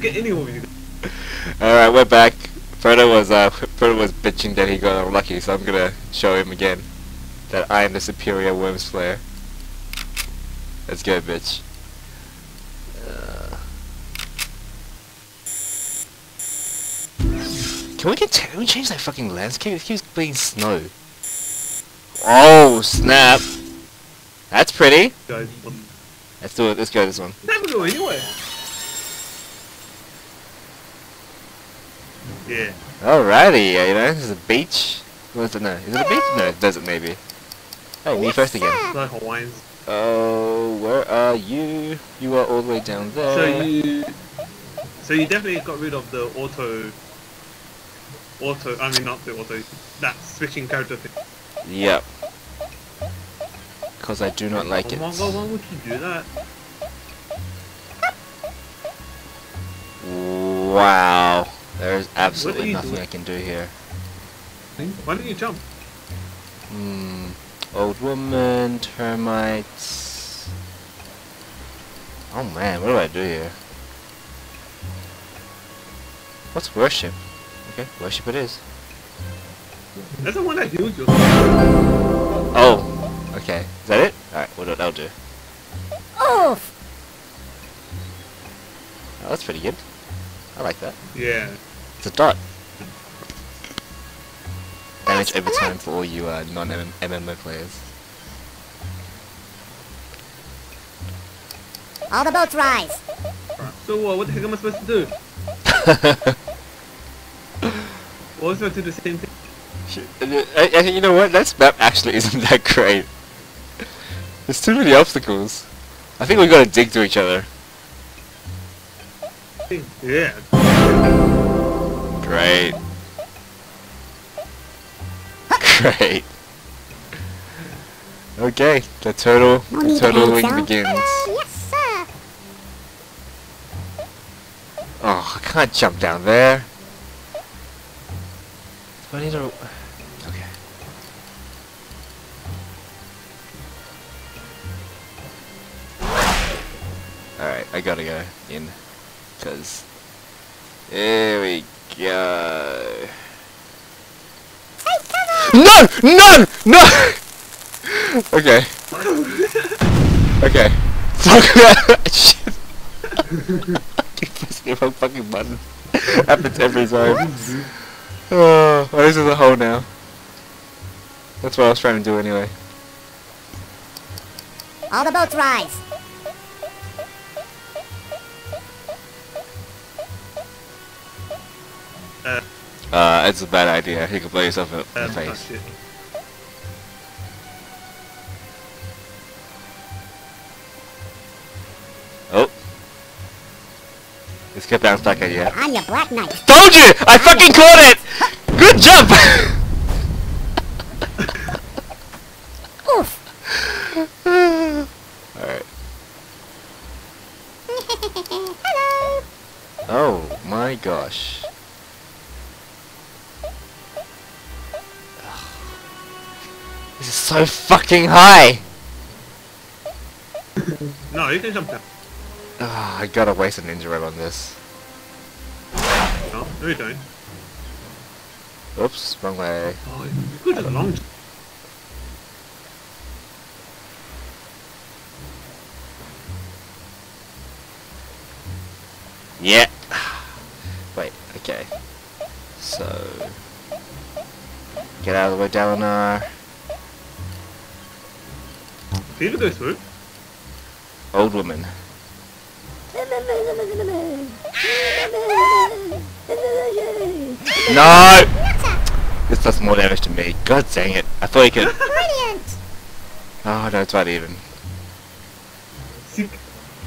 get anyone with you. Alright, we're back. Proto was uh Proto was bitching that he got unlucky, so I'm gonna show him again that I am the superior worms player. Let's go, bitch. Uh, can we get can we change that fucking landscape? It keeps being snow. Oh snap! That's pretty. Let's do it. Let's go this one. never go anywhere. Yeah. Alrighty, yeah, you know, there's a beach. What's it? No, is it a beach? No, desert maybe. Oh, me first again. It's like Hawaiians. Oh, where are you? You are all the way down there. So you, so you definitely got rid of the auto, auto. I mean, not the auto. That switching character thing. Yep. Because I do not like oh it. my god, why would you do that? Wow. There's absolutely nothing doing? I can do here. Why didn't you jump? Hmm. Old woman, termites. Oh man, what do I do here? What's worship? Okay, worship it is. That's the one that heals you. Oh, okay. Is that it? Alright, what will that'll do? Oof! Oh, that's pretty good. I like that. Yeah. It's a dot. Damage over time for all you uh, non-MMO players. All the boats rise. Alright, So uh, what the heck am I supposed to do? Well, I was supposed to do the same thing. Uh, I, I, you know what? This map actually isn't that great. There's too many obstacles. I think we gotta dig to each other. Yeah. Great. Great. Okay, the turtle, the need to turtling begins. Hello, yes, sir. Oh, I can't jump down there. Do I need to... Okay. Alright, I gotta go in. Because... There we No! No! No! okay. okay. Fuck that! Shit. keep pressing the fucking button. Happens every time. Oh, this is a hole now. That's what I was trying to do anyway. All the boats rise. Uh, Uh, it's a bad idea. He could blow yourself in um, the oh, face. shit. Oh. Let's get bounced back at you. I'm your Black Knight. Told you! I fucking caught it! Good jump! Oof! Alright. Hello! Oh my gosh. So fucking high! No, you can jump down. Ah, I gotta waste a ninja red on this. No, no you don't. Oops, wrong way. Oh, you could have long. Yeah. Wait, okay. So... Get out of the way, Dalinar. Can you go through? Old woman. No! This does more damage to me. God dang it. I thought you could... Brilliant! Oh, no, it's not even.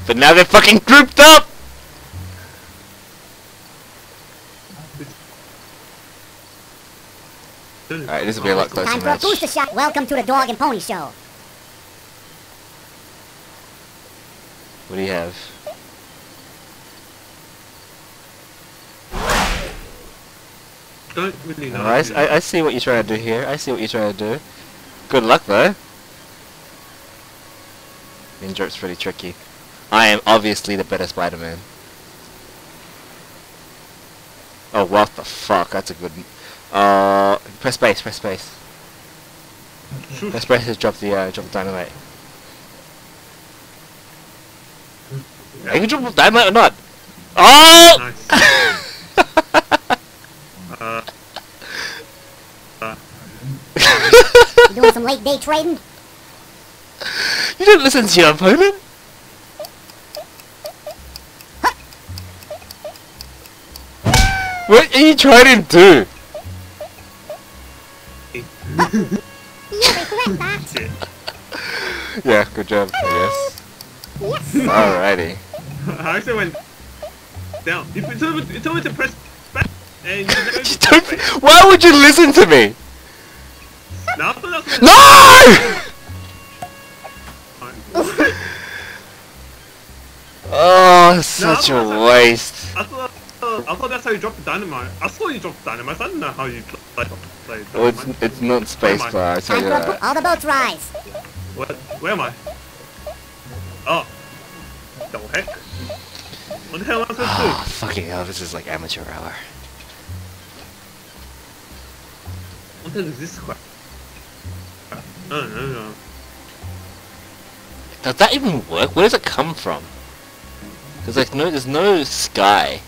But now they're fucking grouped up! Alright, this will be a lot closer Time for a booster shot. Welcome to the Dog and Pony Show. What do you have? Don't really know. Alright, I, I see what you're trying to do here. I see what you're trying to do. Good luck, though. Ninja's pretty tricky. I am obviously the better Spider-Man. Oh, what the fuck? That's a good. Uh, press space. Press space. Press space to drop the uh, drop the dynamite. You can the dynamite or not. Oh! Nice. uh, uh, You doing some late day trading? You didn't listen to your opponent. What are you trying to do? You'll regret that. shit. Yeah, good job. Yes. Yes. Alrighty. I actually went down. You told me, you told me to press back, and you never You did don't- Why would you listen to me? Now I thought that No! Oh, such No, a I'm- waste. I thought, uh, I thought that's how you dropped the dynamite. I saw you drop the dynamite. I didn't know how you play, play Well, it's it's not spacebar. I tell you that. bo- all the boats rise. What? Where am I? Heck? What the hell am I supposed to Oh, fucking hell! This is like amateur hour. What the hell is this crap? No, no, no. Does that even work? Where does it come from? There's like no, there's no sky.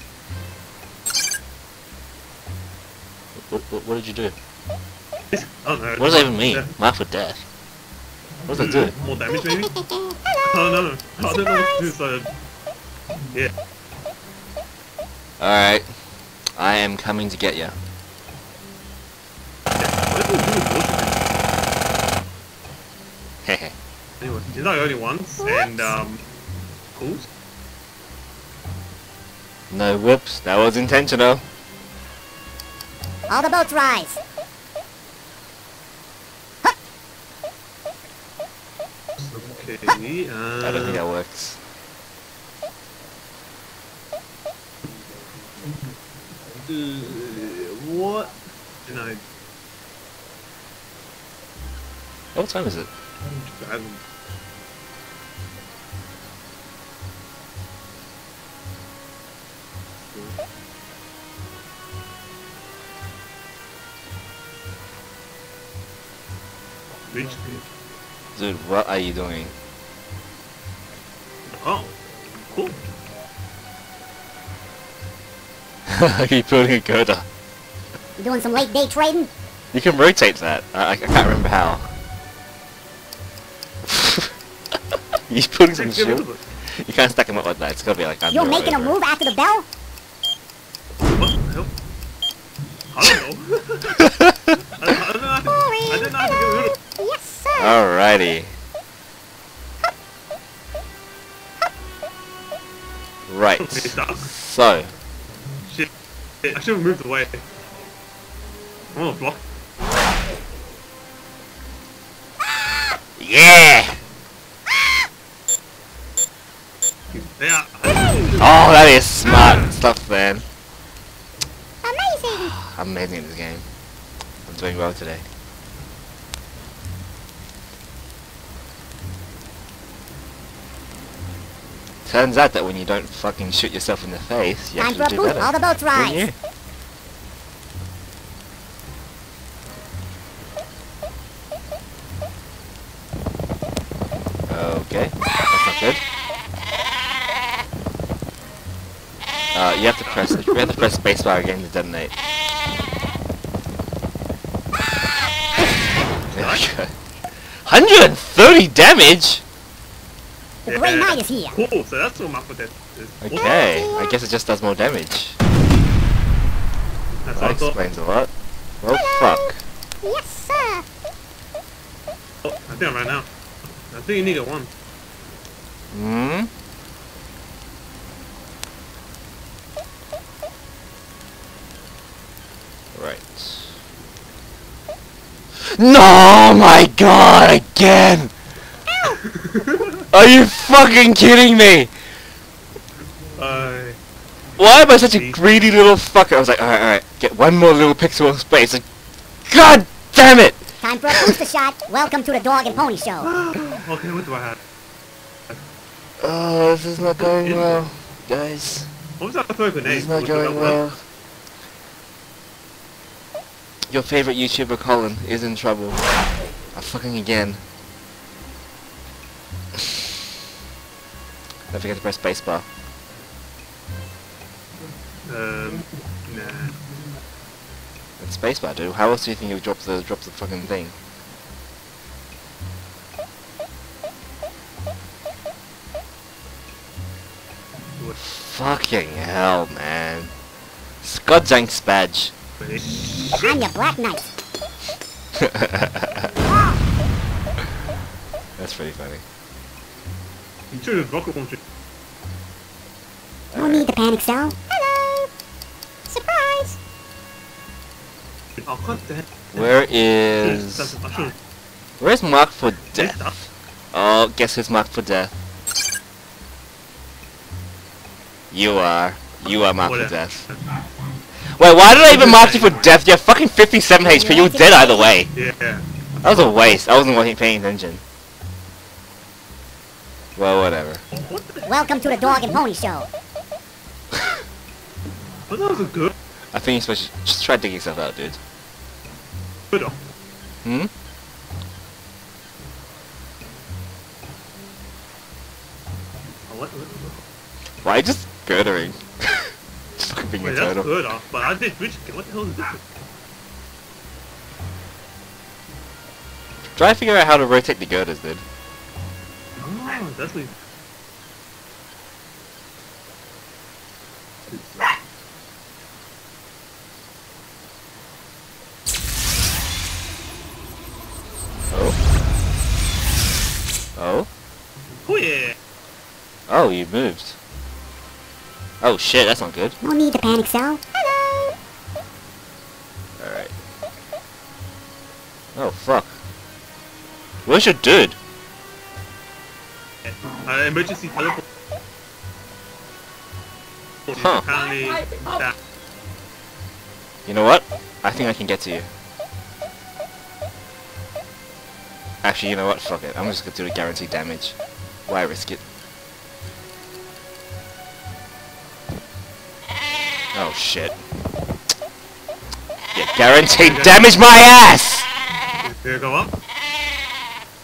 What, what, what did you do? Oh no. What does that even mean? Mark for death. What does that do? More damage maybe? Oh no. I don't know what to do, so... Yeah. Alright. I am coming to get you. What do we do with water? Hehe. Anyway, not the only ones, and, um... Pools? no whoops. That was intentional. All the boats rise. Okay, uh... I don't think that works. Uh, what? No, What time is it? I haven't. Reached it. Dude, what are you doing? You're building a girder. You doing some late day trading? You can rotate that. I, I can't remember how. You're putting some Get rid shield. You can't stack them up like that. It's gotta be like under You're making a move after the bell? What the? I don't know. I, I don't know how to, I didn't know how to get rid of Yes, sir. Alrighty. Right. So, Shit. I should have moved away. I'm on a block. yeah. Yeah. Oh, that is smart stuff, man. Amazing. I'm amazing at this game. I'm doing well today. Turns out that when you don't fucking shoot yourself in the face, you Time for a actually do boost. better. All the boats rise. knew? Okay, that's not good. Uh, you have to press. You have to press spacebar again to detonate. There we go. 130 damage. The Grey Yeah. Knight is here. Cool, so that's what Mark for death is. Okay, I guess it just does more damage. That's That what explains a lot. Well, fuck. Yes, sir. Oh, I think I'm right now. I think you need a one. Hmm. Right. No, my god, again! Are you fucking kidding me? Uh, Why am I such a greedy little fucker? I was like, alright, alright, get one more little pixel of space. Like, god damn it! Time for a booster shot. Welcome to the Dog and Pony Show. okay, what do I have? Oh, this is not going well, guys. What was that third grenade? This is not going well. Your favorite YouTuber Colin is in trouble. I'm fucking again. Don't forget to press spacebar. Um, nah. It's spacebar, dude. How else do you think you drop the drop the fucking thing? What? Fucking hell, man. Goddamn badge. Wait. I'm your Black Knight. That's pretty funny. You should have rocket launcher. No need the panic, cell. Hello. Surprise. Oh, god damn. Where That's, is I should Where's Mark for death? stuff. Oh, guess who's marked for death? You are. You are marked for death. Wait, why did I even mark you for death? You're fucking 57 HP. You were dead either way. Yeah. That was a waste. I wasn't wa- paying attention. Well, whatever. Welcome to the Dog and Pony Show. But that was a good. I think you're supposed to just try to dig yourself out, dude. Good. Hmm? Oh, what, what, what? Why are you just girdering? just fucking being a Wait, that's turtle. good, uh, but I did rich. What the hell is that? Try to figure out how to rotate the girders, dude. Oh. Oh? Oh yeah. Oh, you moved. Oh shit, that's not good. No need to panic, Sal. Hello. Alright. Oh, fuck. Where's your dude? Uh, emergency teleport. Huh. You know what? I think I can get to you. Actually, you know what? Fuck it. I'm just gonna do the guaranteed damage. Why risk it? Oh shit. Yeah, guaranteed damage my ass! Did it go up?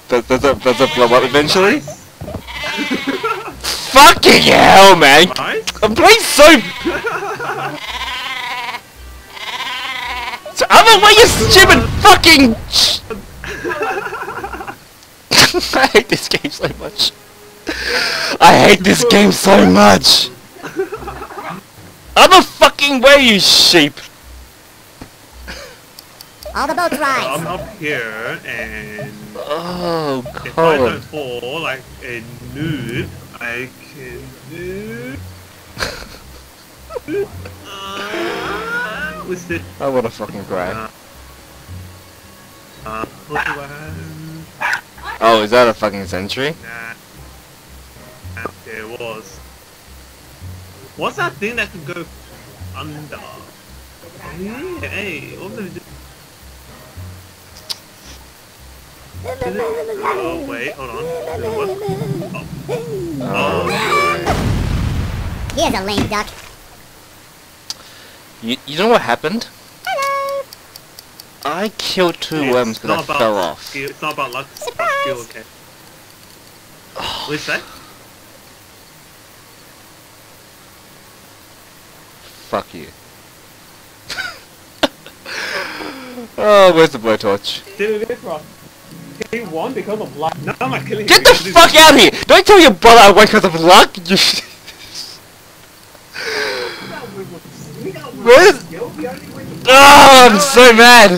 Does, does, it, does it blow up eventually? Fucking hell, man! I'm playing so... so other way you stupid fucking... I hate this game so much. I hate this game so much. Other fucking way, you sheep. All the boats I'm up here, and Oh, if I don't fall like a noob, I can do. uh, what's it? I wanna fucking cry. Uh, uh, what do I have? Oh, is that a fucking sentry? Nah. Nah, There was. What's that thing that can go under? Hey, hey, what was Oh, wait, hold on. What? Oh, oh. Um, Here's a lame duck. You, you know what happened? Hello. I killed two it's worms because I not about fell off. It's not about luck, it's about skill, okay. What's that? Fuck you. oh, where's the blowtorch? Did it wrong. Won because of luck. No, I'm not killing Get you. the fuck out of here! Don't tell your brother I won because of luck! You Where's... Oh, ah, I'm so mad!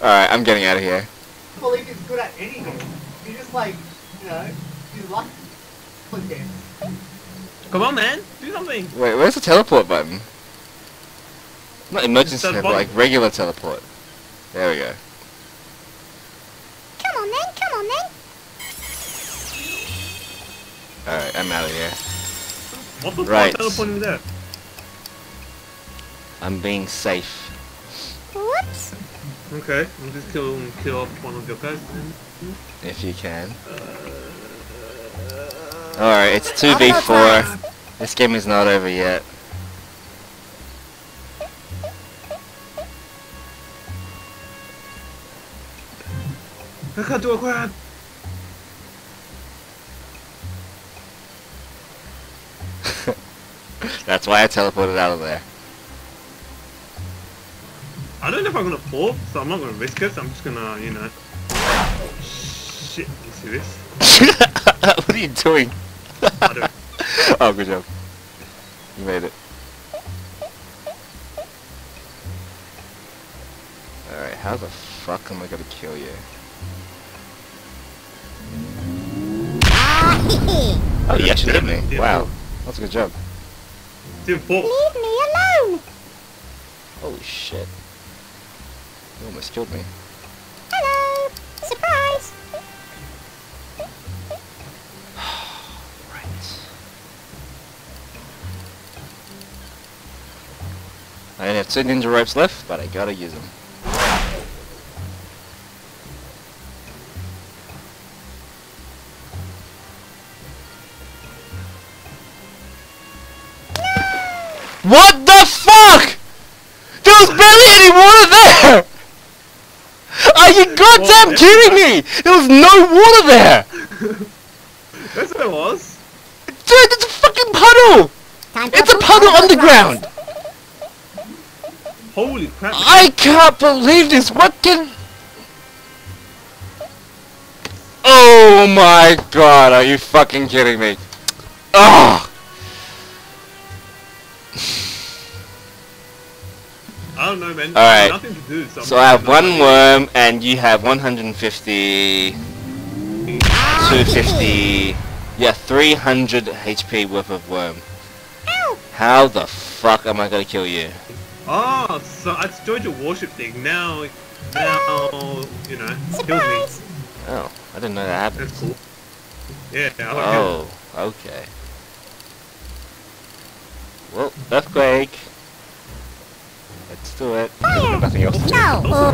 Alright, I'm getting out of here. Colleague is good at any game. He just like, you know, he's lucky. Come on, man. Do something. Wait, where's the teleport button? Not emergency teleport, like regular teleport. There we go. Come on then, come on then. Alright, I'm out of here. What the Right. fuck teleporting there? I'm being safe. Whoops. Okay, I'm just kill kill off one of your guys. If you can. Uh, Alright, it's All the boats 2v4. This game is not over yet. I can't do a grab. That's why I teleported out of there. I don't know if I'm gonna fall, so I'm not gonna risk it. So I'm just gonna, you know. Shit, you see this? what are you doing? I don't. oh, good job. You made it. Alright, how the fuck am I gonna kill you? Oh, you actually hit me. Yeah. Wow. That's a good job. Didn't. Leave me alone. Holy shit. You almost killed me. Hello. Surprise. Right. I only have two ninja ropes left, but I gotta use them. What the fuck? There was barely any water there! Are you goddamn Well, kidding me? There was no water there! That's what it was. Dude, it's a fucking puddle! It's a puddle on the underground! Holy crap. I can't believe this! What can... Oh my god, are you fucking kidding me? Oh! I don't know, man. Alright. Nothing to do. So, I'm So I have one idea. worm, and you have 150... 250... Yeah, 300 HP worth of worm. Ow. How the fuck am I gonna kill you? Oh, so I joined your warship thing. Now, now, you know, kills me. Oh, I didn't know that happened. That's cool. Yeah, Oh, okay. Well, earthquake. Let's do it. I've nothing else. No. Oh,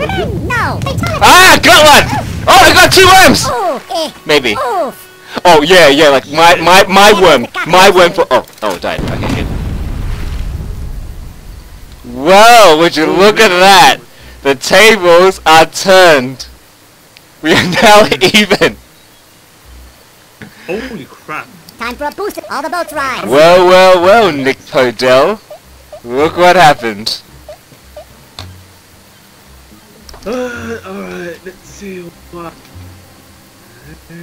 no. Ah, got one! Oh, I got two worms! Oh, eh. Maybe. Oh, yeah, yeah, like my, my, my worm. My worm for, oh, oh, died. Okay, good. Whoa, would you look at that? The tables are turned. We are now even. Holy crap. Time for a boost. All the boats rise. Well, well, well, Nick Podell. Look what happened. Uh, alright, let's see what.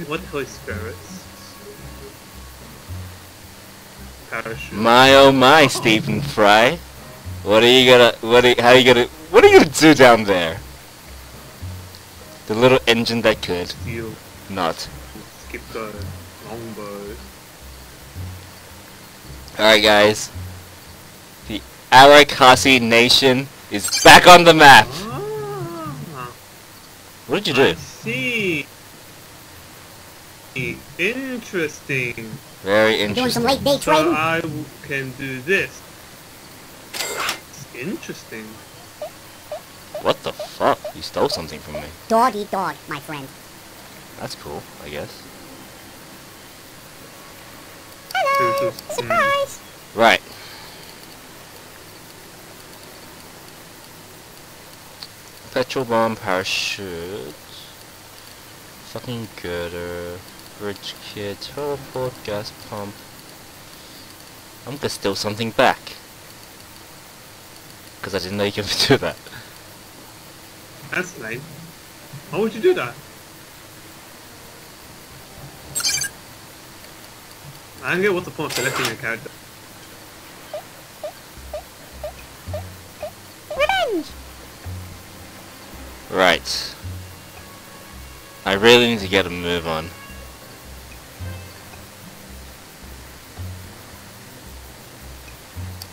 What Holy Spirits? Parachute. My oh my, Stephen Fry. What are you gonna, what are, how are you gonna, what are you gonna do down there? The little engine that could Steel. not. Skip the longbow. Alright guys. The Arokasi Nation is back on the map. What did you I do? see. Interesting. Very interesting. Doing some late day trading. So I can do this. It's interesting. What the fuck? You stole something from me. Dog eat dog, my friend. That's cool, I guess. Hello. This mm. Surprise. Right. Petrol bomb, parachute, fucking girder, bridge kit, teleport, gas pump. I'm gonna steal something back. Because I didn't know you could do that. That's lame. Why would you do that? I don't get what the point of selecting a character. I really need to get a move on.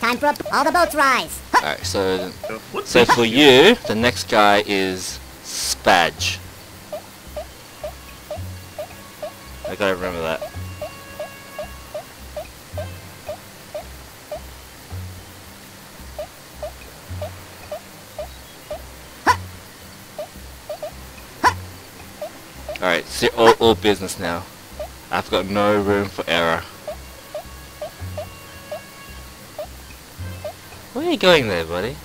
Time for a all the boats rise. Alright, so So, what's So this? for you, the next guy is Spadge. I gotta remember that. Alright, see all, all business now. I've got no room for error. Where are you going there, buddy?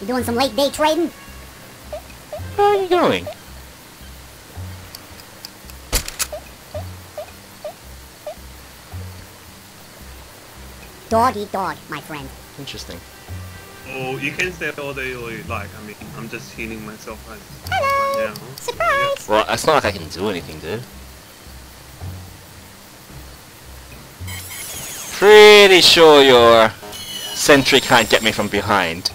You doing some late day trading? Where are you going? Dog eat dog, my friend. Interesting. Oh, you can say all day or you like. I mean, I'm just healing myself right, Hello. right now. Surprise! Well, it's not like I can do anything, dude. Pretty sure your sentry can't get me from behind.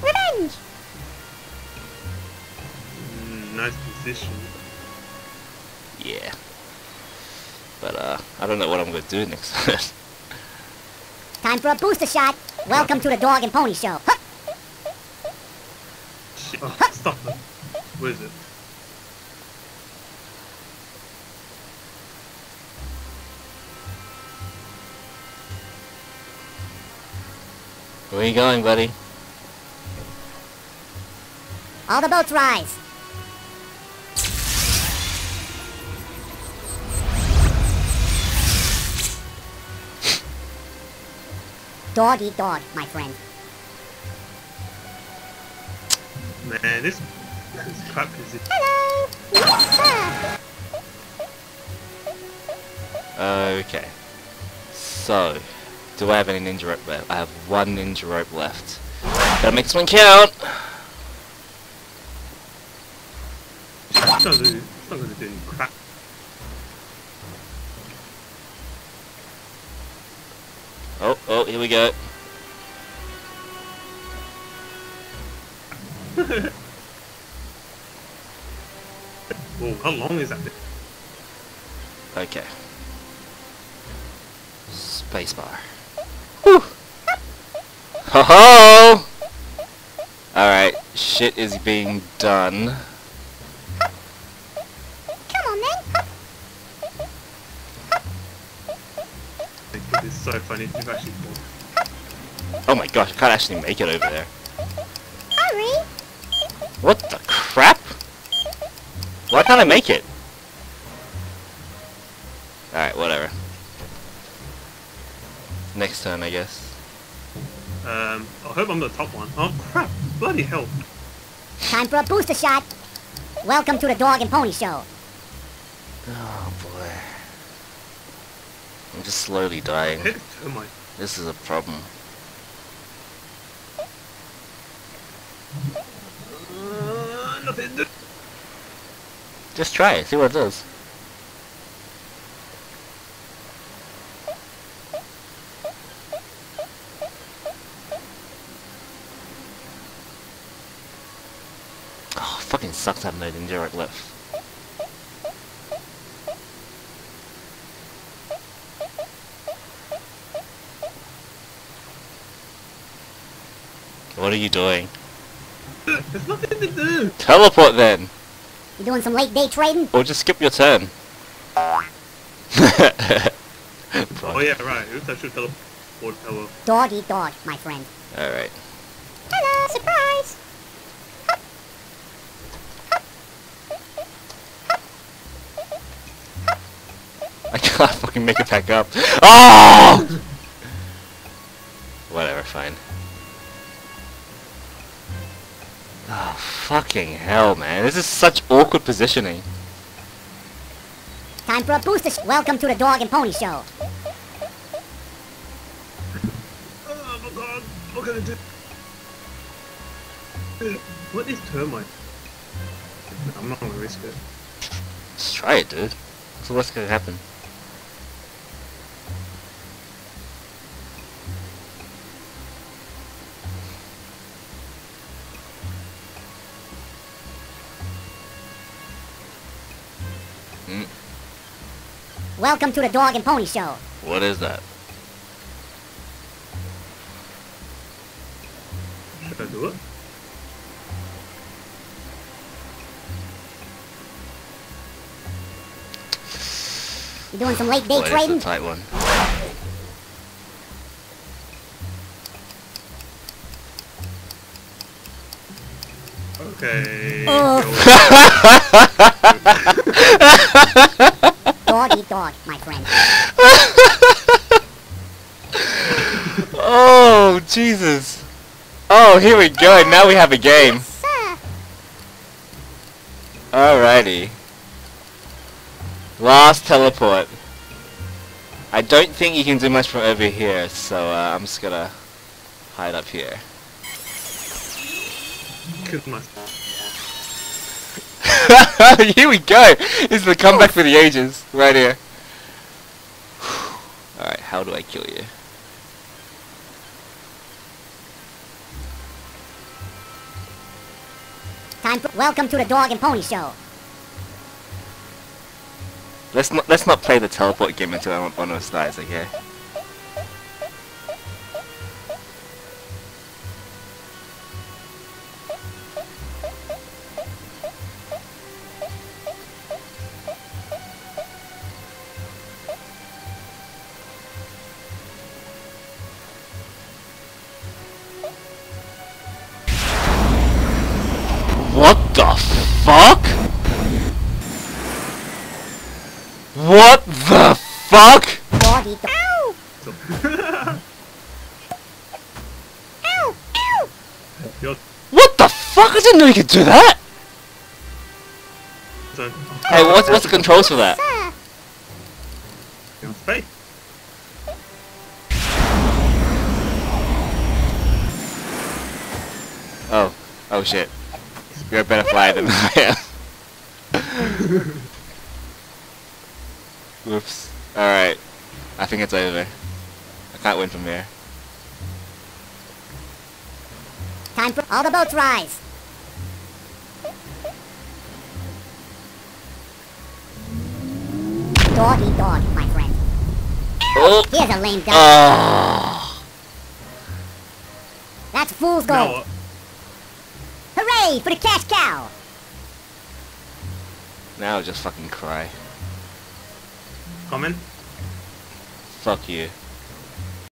Revenge! Mm, nice position. Yeah. But, uh, I don't know what I'm gonna do next. Time for a booster shot. Welcome to the Dog and Pony Show. Huh. Shit. Oh, stop it. Where is it? Where are you going, buddy? All the boats rise. Dog eat dog, my friend. Man, this, this crap position. Hello! Yes, sir. Okay. So, do I have any ninja rope left? I have one ninja rope left. Gotta make this one count! Long is that? thing? Okay. Spacebar. Whew! Ho ho! Alright, shit is being done. Come on, then. Like, It's so funny. You've actually won. Oh my gosh, I can't actually make it over there. Hurry! What the crap? Why can't I make it? Alright, whatever. Next turn, I guess. Um, I hope I'm the top one. Oh crap! Bloody hell! Time for a booster shot. Welcome to the Dog and Pony Show. Oh boy. I'm just slowly dying. Hit termite. This is a problem. Uh, nothing. To- Just try it, see what it does. Oh, fucking sucks having no ninja right left. What are you doing? There's nothing to do. Teleport then! You doing some late day trading? Or just skip your turn. Oh yeah, right. Oops, I should teleport. Well. Dog eat dog, my friend. Alright. Hello! Surprise! I can't fucking make it back up. Oh! Oh, fucking hell, man. This is such awkward positioning. Time for a booster sh- Welcome to the Dog and Pony Show. Oh my god! What can I do? What is termite? I'm not gonna risk it. Just try it, dude. So what's gonna happen? Welcome to the Dog and Pony Show. What is that? Should I do it? You doing some late day Boy, this is a trading? tight one. Okay. Oh. go. Dog eat dog, my friend. Oh, Jesus. Oh, here we go. Now we have a game. Alrighty. Last teleport. I don't think you can do much from over here, so uh, I'm just gonna hide up here. Here we go! This is the comeback for the ages, right here. Alright, how do I kill you? Time for welcome to the dog and pony show. Let's not let's not play the teleport game until one one of us dies, okay? Do that! turn. Hey, what's, what's the controls for that? Space. Oh. Oh shit. You're a better flyer than I am. Whoops. Alright. I think it's over. I can't win from here. Time for all the boats rise. Doggy dog, my friend. Oh! Here's a lame duck. Oh! That's fool's Now gold. what? Hooray for the cash cow. Now I'll just fucking cry. Comment? Fuck you.